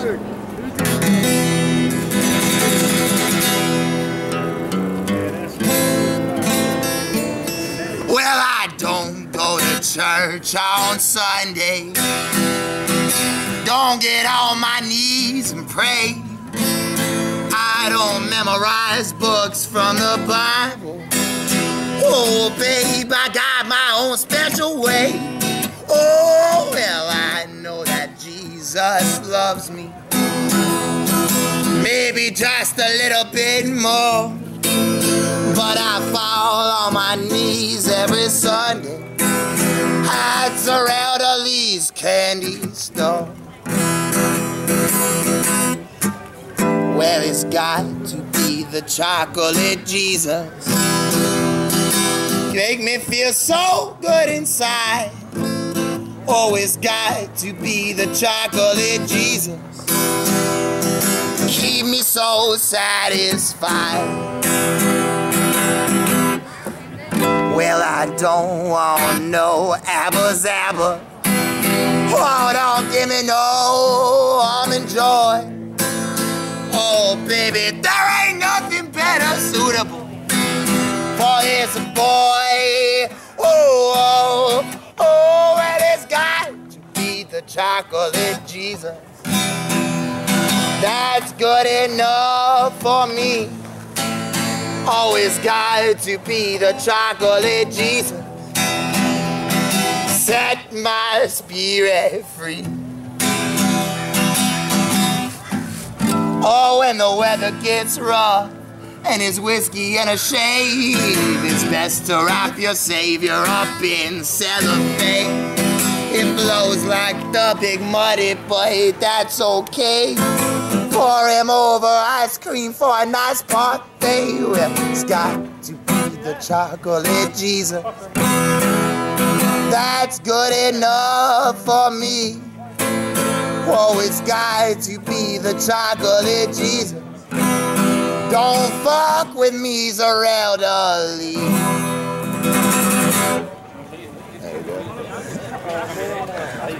Well, I don't go to church on Sunday. Don't get on my knees and pray. I don't memorize books from the Bible. Oh, babe, I got my own special way. Jesus loves me. Maybe just a little bit more. But I fall on my knees every Sunday at Sir Elderly's candy store. Well, it's got to be the chocolate Jesus. You make me feel so good inside. It's got to be the chocolate Jesus. Keep me so satisfied. Well, I don't want no Abba Zabba. Oh, don't give me no almond joy. Oh, baby, there ain't nothing better suitable for this boy. Chocolate Jesus. That's good enough for me. Always got to be the chocolate Jesus. Set my spirit free. Oh, when the weather gets rough and it's whiskey and a shave, it's best to wrap your savior up in cellophane. It blows like the big muddy, but that's okay. Pour him over ice cream for a nice party. It's got to be the chocolate Jesus. That's good enough for me. Oh, it's got to be the chocolate Jesus. Don't fuck with me, Zerelda Lee. Aí,